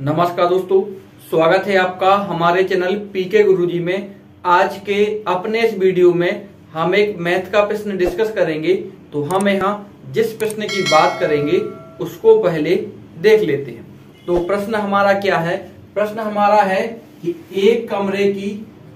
नमस्कार दोस्तों, स्वागत है आपका हमारे चैनल पीके गुरुजी में। आज के अपने इस वीडियो में हम एक मैथ का प्रश्न डिस्कस करेंगे। तो हम यहाँ जिस प्रश्न की बात करेंगे, उसको पहले देख लेते हैं। तो प्रश्न हमारा क्या है? प्रश्न हमारा है कि एक कमरे की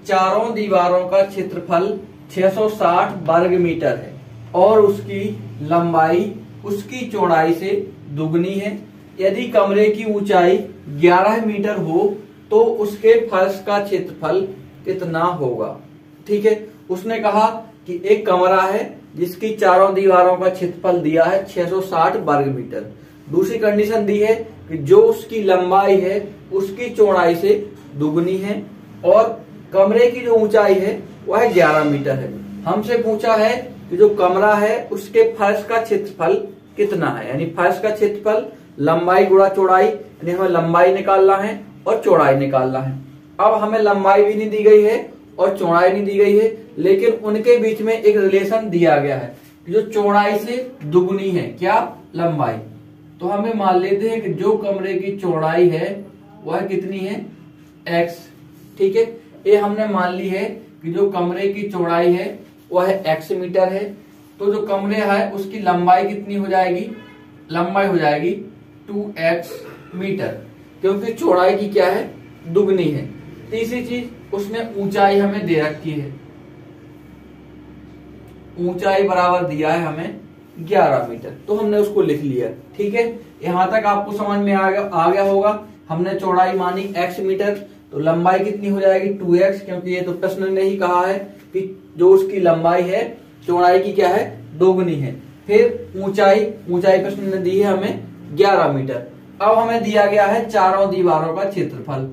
चारों दीवारों का क्षेत्रफल 660 वर्ग मीटर है और उसकी लंबाई, उसकी चौड़ाई से दुगनी है। यदि कमरे की ऊंचाई 11 मीटर हो तो उसके फर्श का क्षेत्रफल कितना होगा? ठीक है? उसने कहा कि एक कमरा है जिसकी चारों दीवारों का क्षेत्रफल दिया है 660 वर्ग मीटर। दूसरी कंडीशन दी है कि जो उसकी लंबाई है, उसकी चौड़ाई से दुगनी है और कमरे की जो ऊंचाई है, वह 11 मीटर है। हमसे पूछा है कि जो कमरा है, उसके फर्श का क्षेत्रफल कितना है? यानी फर्श का क्षेत्रफल, लंबाई गुड़ा चौड़ाई यानी हमें लंबाई निकालना है और चौड़ाई निकालना है। अब हमें लंबाई भी नहीं दी गई है और चौड़ाई नहीं दी गई है, लेकिन उनके बीच में एक रिलेशन दिया गया है, जो चौड़ाई से दुगनी है। क्या? लंबाई। तो हमें मान लेते हैं कि जो कमरे की चौड़ाई है, वह कितनी है? एक्स ठीक है? ये हमने मान ली है कि जो कमरे की चौड़ाई है, वह एक्स मीटर है। तो जो कमरे है, उसकी लंबाई कितनी हो जाएगी? लंबाई हो जाएगी टू एक्स मीटर, क्योंकि चौड़ाई की क्या है? दुगनी है। तीसरी चीज़, उसने ऊंचाई हमें दे रखी है। ऊंचाई बराबर दिया है हमें 11 मीटर। तो हमने उसको लिख लिया, ठीक है? यहाँ तक आपको समझ में आ गया आ गया होगा। हमने चौड़ाई मानी x मीटर तो लंबाई कितनी हो जाएगी? 2x क्योंकि ये तो प्रश्न ने ही कहा है कि जो उसकी लंबाई है, चौड़ाई की क्या है? दोगुनी है। फिर ऊंचाई ऊंचाई प्रश्न ने दी है हमें 11 मीटर। अब हमें दिया गया है चारों दीवारों का क्षेत्रफल।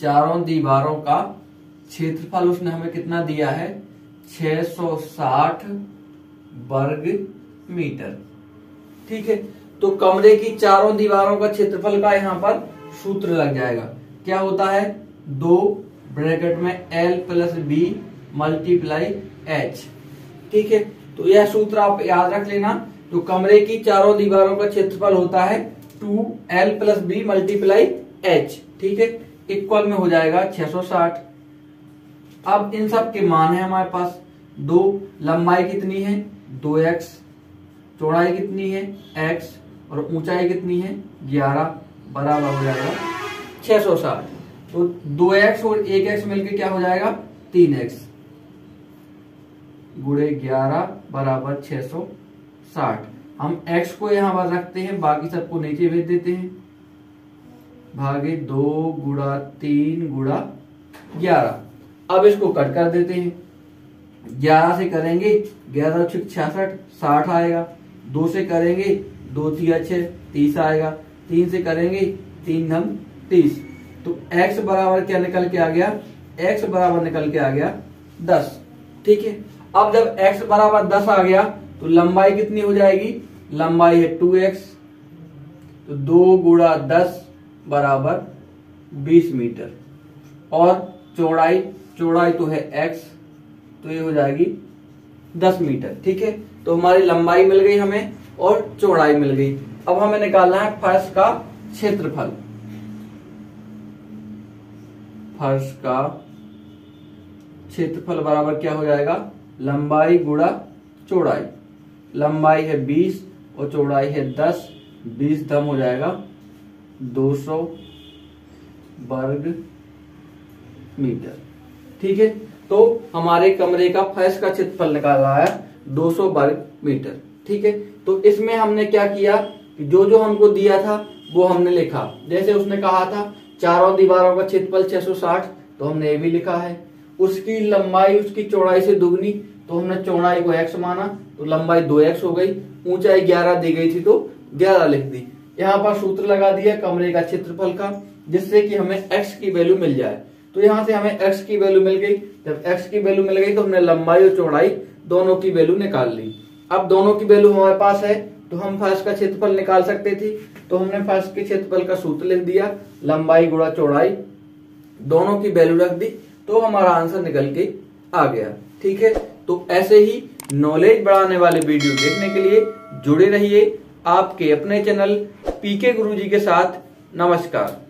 चारों दीवारों का क्षेत्रफल उसने हमें कितना दिया है? 660 वर्ग मीटर। ठीक है तो कमरे की चारों दीवारों का क्षेत्रफल का यहाँ पर सूत्र लग जाएगा। क्या होता है? दो ब्रैकेट में L plus B multiply H ठीक है तो यह सूत्र आप याद रख लेना तो कमरे की चारों दीवारों का क्षेत्रफल होता है, two L plus B multiply H, ठीक है? इक्वल में हो जाएगा 660 अब इन सब के मान है हमारे पास। दो, लंबाई कितनी है? दो एक्स। चौड़ाई कितनी है? एक्स। और ऊंचाई कितनी है? 11 बराबर हो जाएगा 660 तो दो एक्स और एक एक्स मिलकर क्या हो जाएगा? तीन एक्स। गुड़े ग्यारह बराबर छह सौ साठ। हम x को यहाँ पर रखते हैं, बाकी सबको नीचे भेज देते हैं। भागे दो गुड़ा तीन गुड़ा ग्यारह। अब इसको कट कर देते हैं। ग्यारह से करेंगे, ग्यारह छिक छियासठ साठ आएगा। दो से करेंगे, दो तिया छह, तीस आएगा। तीन से करेंगे, तीन धम तीस। तो x बराबर क्या निकल के आ गया? x बराबर निकल के आ गया दस। ठीक है? अब जब x बराबर दस आ गया तो लंबाई कितनी हो जाएगी? लंबाई है टू एक्स तो दो गुड़ा दस बराबर बीस मीटर। और चौड़ाई चौड़ाई तो है x तो ये हो जाएगी दस मीटर, ठीक है? तो हमारी लंबाई मिल गई हमें और चौड़ाई मिल गई। अब हमें निकालना है फर्श का क्षेत्रफल। फर्श का क्षेत्रफल बराबर क्या हो जाएगा? लंबाई गुड़ा चौड़ाई। लंबाई है 20 और चौड़ाई है 10 20 दम हो जाएगा 200 वर्ग मीटर। ठीक है? तो हमारे कमरे का फर्श का क्षेत्रफल निकाला है 200 वर्ग मीटर। ठीक है? तो इसमें हमने क्या किया? जो जो हमको दिया था, वो हमने लिखा। जैसे उसने कहा था, चारों दीवारों का क्षेत्रफल 660 तो हमने ये भी लिखा है। उसकी लंबाई, उसकी चौड़ाई से दुगनी तो हमने चौड़ाई को एक्स माना तो लंबाई दो एक्स हो गई, ऊंचाई ग्यारह दी गई थी तो ग्यारह लिख दी। यहाँ पर सूत्र लगा दिया कमरे का क्षेत्रफल का, जिससे कि हमें x की वैल्यू मिल जाए। तो यहाँ से हमें x की वैल्यू मिल गई। जब एक्स की वैल्यू मिल गई तो हमने लंबाई और चौड़ाई दोनों की वैल्यू निकाल ली। अब दोनों की वैल्यू हमारे पास है तो हम फर्श का क्षेत्रफल निकाल सकते थे। तो हमने फर्श के क्षेत्रफल का सूत्र लिख दिया, लंबाई गुड़ा चौड़ाई, दोनों की वैल्यू रख दी। तो हमारा आंसर निकल के आ गया। ठीक है? तो ऐसे ही नॉलेज बढ़ाने वाले वीडियो देखने के लिए जुड़े रहिए आपके अपने चैनल पीके गुरुजी के साथ। नमस्कार।